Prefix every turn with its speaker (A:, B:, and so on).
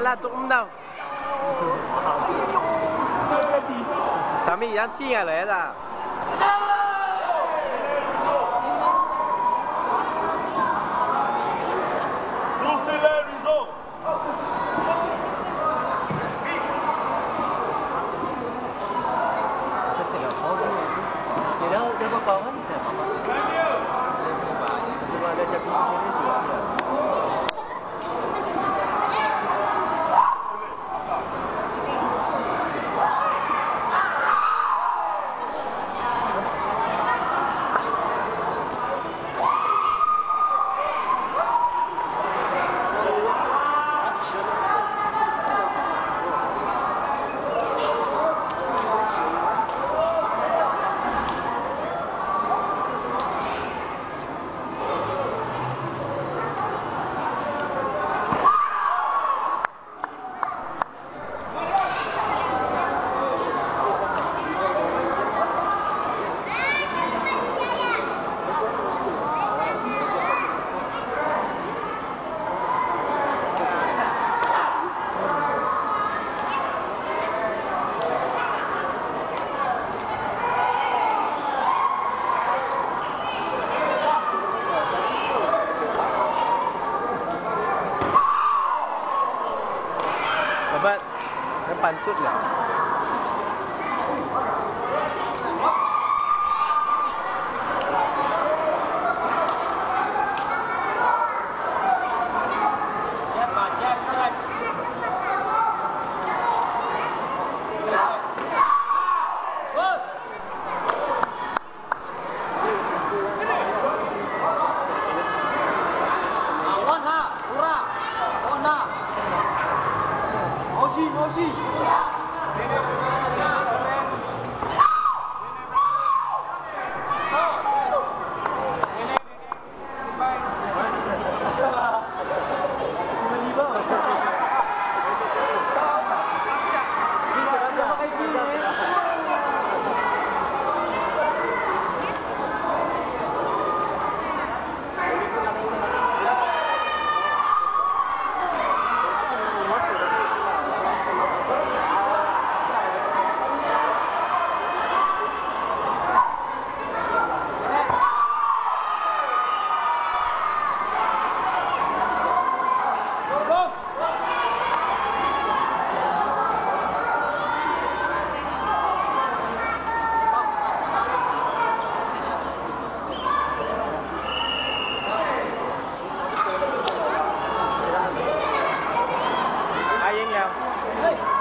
A: 拉中了。咱们已经进下来了。Thank you. 还搬走了。Mogi, Mogi! Hey.